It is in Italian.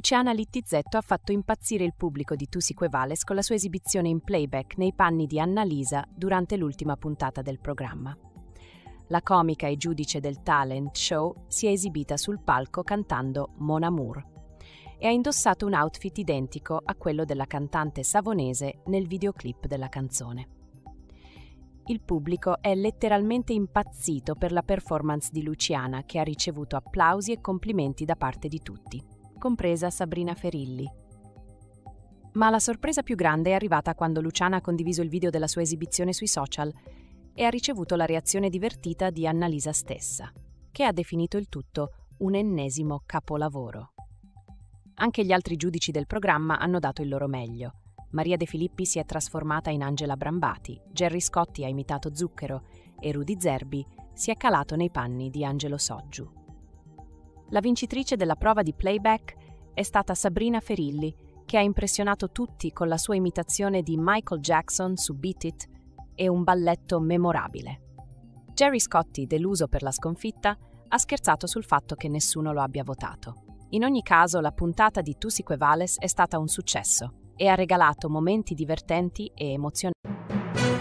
Luciana Littizzetto ha fatto impazzire il pubblico di Tusique Vales con la sua esibizione in playback nei panni di Annalisa durante l'ultima puntata del programma. La comica e giudice del talent show si è esibita sul palco cantando Mon Amour e ha indossato un outfit identico a quello della cantante savonese nel videoclip della canzone. Il pubblico è letteralmente impazzito per la performance di Luciana che ha ricevuto applausi e complimenti da parte di tutti compresa Sabrina Ferilli. Ma la sorpresa più grande è arrivata quando Luciana ha condiviso il video della sua esibizione sui social e ha ricevuto la reazione divertita di Annalisa stessa, che ha definito il tutto un ennesimo capolavoro. Anche gli altri giudici del programma hanno dato il loro meglio. Maria De Filippi si è trasformata in Angela Brambati, Gerry Scotti ha imitato Zucchero e Rudy Zerbi si è calato nei panni di Angelo Soggiu. La vincitrice della prova di playback è stata Sabrina Ferilli, che ha impressionato tutti con la sua imitazione di Michael Jackson su Beat It e un balletto memorabile. Jerry Scotti, deluso per la sconfitta, ha scherzato sul fatto che nessuno lo abbia votato. In ogni caso, la puntata di Tusique Vales è stata un successo e ha regalato momenti divertenti e emozionanti.